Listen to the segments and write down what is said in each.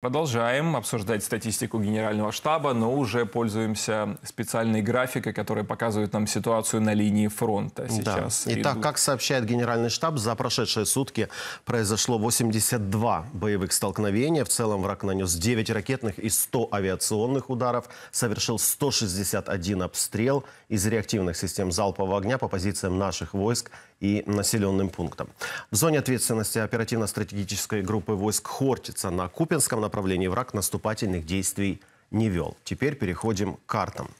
Продолжаем обсуждать статистику Генерального штаба, но уже пользуемся специальной графикой, которая показывает нам ситуацию на линии фронта сейчас. Да. Итак, как сообщает Генеральный штаб, за прошедшие сутки произошло 82 боевых столкновения. В целом враг нанес 9 ракетных и 100 авиационных ударов, совершил 161 обстрел из реактивных систем залпового огня по позициям наших войск и населенным пунктам. В зоне ответственности оперативно-стратегической группы войск Хортица на Купинском направлении враг наступательных действий не вел. Теперь переходим к картам.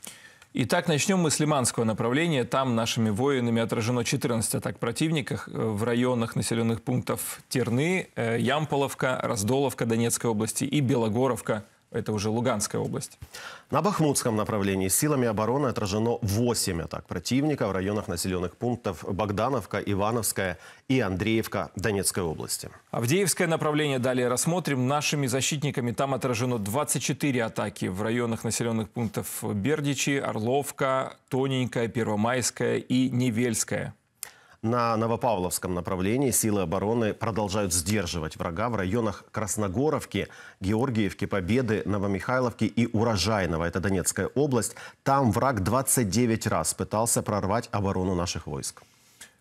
Итак, начнем мы с Лиманского направления. Там нашими воинами отражено 14 атак противника в районах населенных пунктов Терны, э, Ямполовка, Раздоловка Донецкой области и Белогоровка это уже Луганская область. На Бахмутском направлении силами обороны отражено 8 атак противника в районах населенных пунктов Богдановка, Ивановская и Андреевка Донецкой области. Авдеевское направление далее рассмотрим. Нашими защитниками там отражено 24 атаки в районах населенных пунктов Бердичи, Орловка, Тоненькая, Первомайская и Невельская. На Новопавловском направлении силы обороны продолжают сдерживать врага в районах Красногоровки, Георгиевки, Победы, Новомихайловки и Урожайного. Это Донецкая область. Там враг 29 раз пытался прорвать оборону наших войск.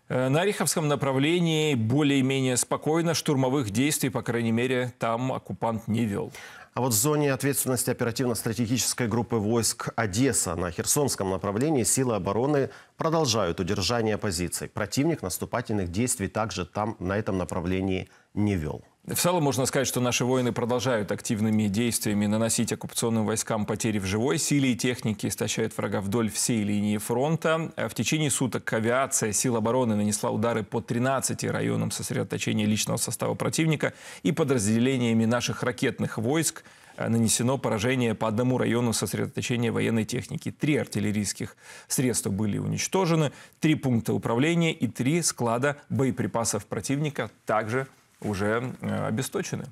Э, на Ореховском направлении более-менее спокойно. Штурмовых действий, по крайней мере, там оккупант не вел. А вот в зоне ответственности оперативно-стратегической группы войск Одесса на Херсонском направлении силы обороны продолжают удержание позиций. Противник наступательных действий также там на этом направлении не вел. В целом можно сказать, что наши воины продолжают активными действиями наносить оккупационным войскам потери в живой силе и технике, истощают врага вдоль всей линии фронта. В течение суток авиация сил обороны нанесла удары по 13 районам сосредоточения личного состава противника и подразделениями наших ракетных войск нанесено поражение по одному району сосредоточения военной техники. Три артиллерийских средства были уничтожены, три пункта управления и три склада боеприпасов противника также уже э, обесточены.